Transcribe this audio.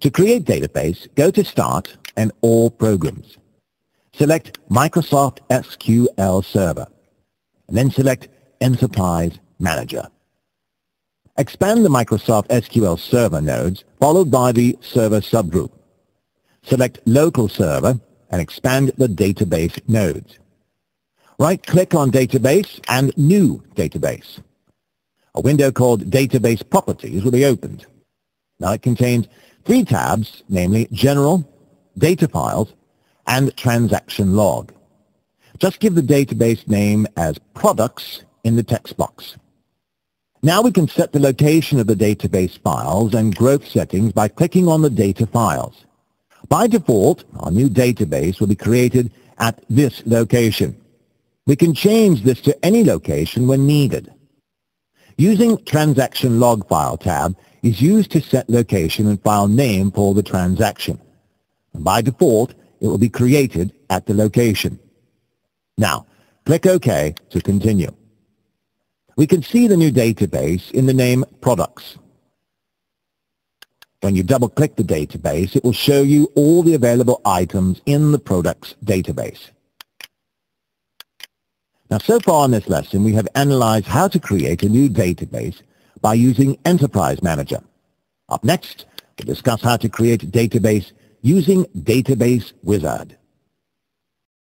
To create database, go to Start and All Programs. Select Microsoft SQL Server, and then select Enterprise Manager. Expand the Microsoft SQL Server nodes, followed by the Server subgroup. Select Local Server and expand the database nodes. Right-click on Database and New Database. A window called Database Properties will be opened. Now it contains three tabs, namely General, Data Files, and Transaction Log. Just give the database name as Products in the text box. Now we can set the location of the database files and growth settings by clicking on the data files. By default, our new database will be created at this location. We can change this to any location when needed. Using Transaction Log File tab is used to set location and file name for the transaction. And by default, it will be created at the location. Now, click OK to continue. We can see the new database in the name Products. When you double-click the database, it will show you all the available items in the Products database. Now, so far in this lesson, we have analyzed how to create a new database by using Enterprise Manager. Up next, we'll discuss how to create a database using Database Wizard.